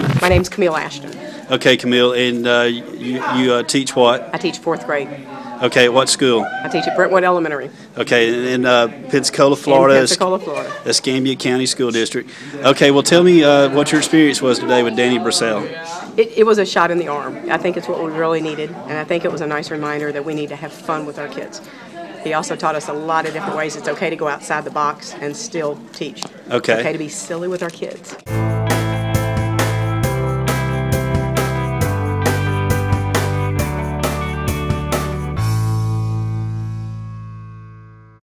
name? My name's Camille Ashton. Okay, Camille, and uh, you, you uh, teach what? I teach fourth grade. Okay, at what school? I teach at Brentwood Elementary Okay, in, in uh, Pensacola, Florida. in Pensacola, Florida. Escambia County School District. Okay, well, tell me uh, what your experience was today with Danny Brassell. It, it was a shot in the arm. I think it's what we really needed, and I think it was a nice reminder that we need to have fun with our kids. He also taught us a lot of different ways it's okay to go outside the box and still teach. Okay. It's okay to be silly with our kids.